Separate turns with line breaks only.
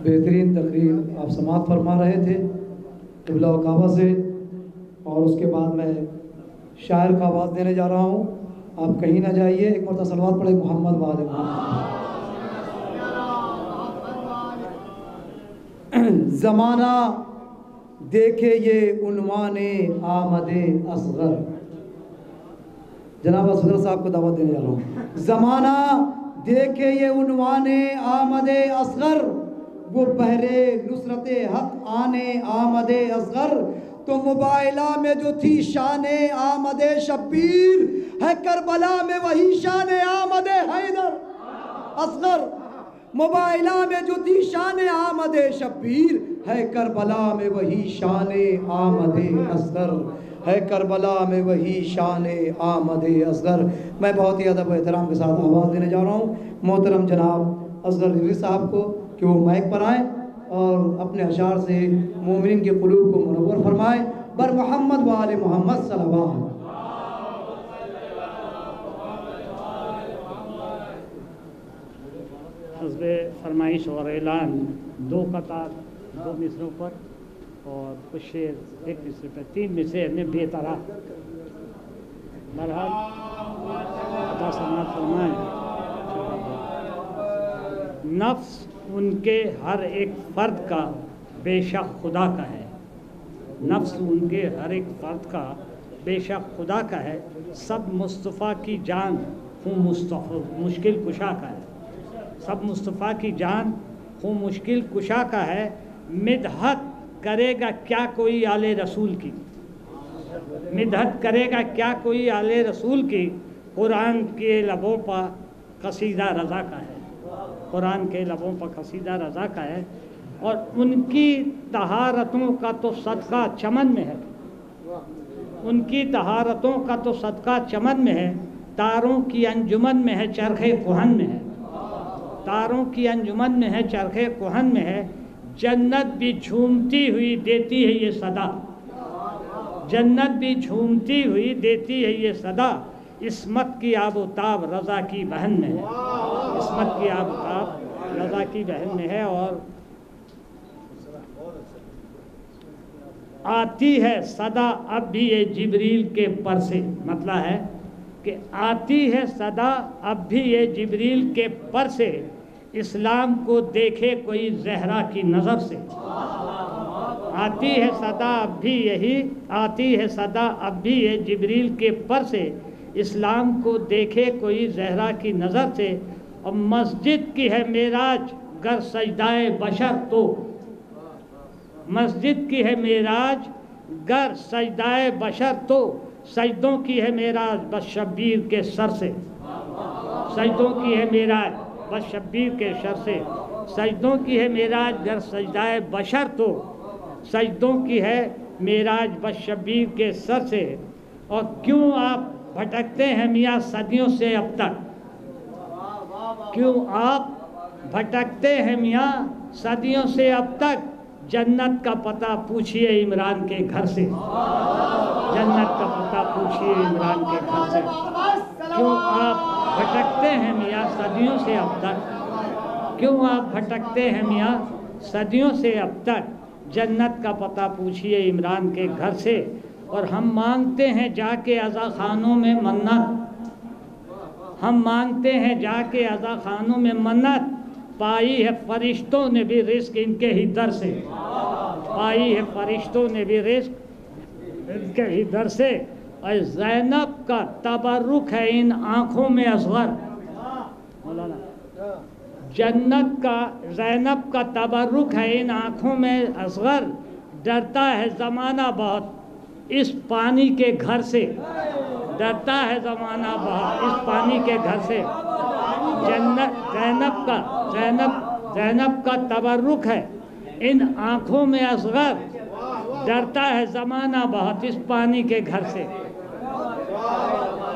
بہترین تقریر آپ سماعت فرما رہے تھے قبلہ و کعبہ سے اور اس کے بعد میں شاعر کا آواز دینے جا رہا ہوں۔ آپ کہیں نہ جائیے، ایک مرتبہ سلوات پڑھے محمد وعد محمد زمانہ دیکھے یہ عنوان آمد اصغر۔ جناب اصغر صاحب کو دعوت دینے جا رہا ہوں۔ زمانہ دیکھے یہ عنوان آمد اصغر، وہ بہرے نصرت حق آنے آمد اصغر۔ تو موبائلہ میں جو تھی شان آمد شبیر، ہے کربلا میں وہی شان آمد حیدر۔ اصغر موبائلہ میں جو تھی شان آمد شبیر، ہے کربلا میں وہی شان آمد اصغر۔ ہے کربلا میں وہی شان آمد اصغر۔ میں بہت ہی ادب و احترام کے ساتھ آواز دینے جا رہا ہوں۔ محترم جناب اصغر علی صاحب کو کہ وہ مائک پر آئیں اور اپنے اشعار سے مومنین کے قلوب کو منور فرمائیں۔ بر محمد و آل محمد صلی اللہ علیہ وسلم
حسب فرمائش اور اعلان دو قطار، دو مصروں پر۔ اور کچھ شعر ایک مصر پر تین مصرے میں بے طرح برحال عطا سماعت فرمائیں نفس ان کے ہر ایک فرد کا بے شک خدا کا ہے۔ نفس ان کے ہر ایک فرد کا بے شک خدا کا ہے۔ سب مصطفیٰ کی جان خون مصطفیٰ، مشکل کشا کا ہے۔ سب مصطفیٰ کی جان خون مشکل کشا کا ہے۔ مدحت کرے گا کیا کوئی آل رسول کی؟ مدحت کرے گا کیا کوئی آل رسول کی؟ قرآن کے لبوں پر قصیدہ رضا کا ہے۔ قرآن کے لبوں پر قصیدہ رضا کا ہے۔ اور ان کی طہارتوں کا تو صدقہ چمن میں ہے۔ ان کی طہارتوں کا تو صدقہ چمن میں ہے۔ تاروں کی انجمن میں ہے چرخے کوہن میں ہے۔ تاروں کی انجمن میں ہے چرخے کوہن میں ہے۔ جنت بھی جھومتی ہوئی دیتی ہے یہ صدا۔ جنت بھی جھومتی ہوئی دیتی ہے یہ صدا۔ عصمت کی آب و تاب رضا کی بہن میں ہے۔ عصمت کی آب و تاب رضا کی بہن میں ہے اور آتی ہے صدا اب بھی یہ جبریل کے پر سے۔ مطلب ہے کہ آتی ہے صدا اب بھی یہ جبریل کے پر سے۔ اسلام کو دیکھے کوئی زہرا کی نظر سے۔ آتی ہے صدا، اب بھی یہی۔ آتی ہے صدا، اب بھی یہ جبریل کے پر سے۔ اسلام کو دیکھے کوئی زہرا کی نظر سے۔ اور مسجد کی ہے معراج، گر سجدائے بشر تو۔ مسجد کی ہے معراج، گر سجدائے بشر تو۔ سجدوں کی ہے معراج بس شبیر کے سر سے۔ سجدوں کی ہے معراج۔ بس شبیر کے سر سے۔ سجدوں کی ہے معراج گر سجدائے بشر تو۔ سجدوں کی ہے معراج بس شبیر کے سر سے۔ اور کیوں آپ بھٹکتے ہیں میاں صدیوں سے اب تک؟ کیوں آپ بھٹکتے ہیں میاں صدیوں سے اب تک؟ جنت کا پتہ پوچھئے عمران کے گھر سے۔ جنت کا پتہ پوچھئے عمران کے گھر سے۔ کیوں آپ بھٹکتے ہیں میاں صدیوں سے اب تک۔ کیوں آپ بھٹکتے ہیں میاں صدیوں سے اب تک؟ جنت کا پتہ پوچھئے عمران کے گھر سے۔ اور ہم مانگتے ہیں جا کے ازا خانوں میں منت۔ ہم مانگتے ہیں جا کے ازا خانوں میں منت۔ پائی ہے فرشتوں نے بھی رزق ان کے ہی در سے۔ پائی ہے فرشتوں نے بھی رزق ان کے ہی در سے۔ اور زینب کا تبرک ہے ان آنکھوں میں اصغر۔ مولانا، جنت کا، زینب کا تبرک ہے ان آنکھوں میں اصغر۔ ڈرتا ہے زمانہ بہت اس پانی کے گھر سے۔ ڈرتا ہے زمانہ بہت اس پانی کے گھر سے۔ جنت، زینب کا، زینب زینب کا تبرک ہے ان آنکھوں میں اصغر۔ ڈرتا ہے زمانہ بہت اس پانی کے گھر سے۔ all of us.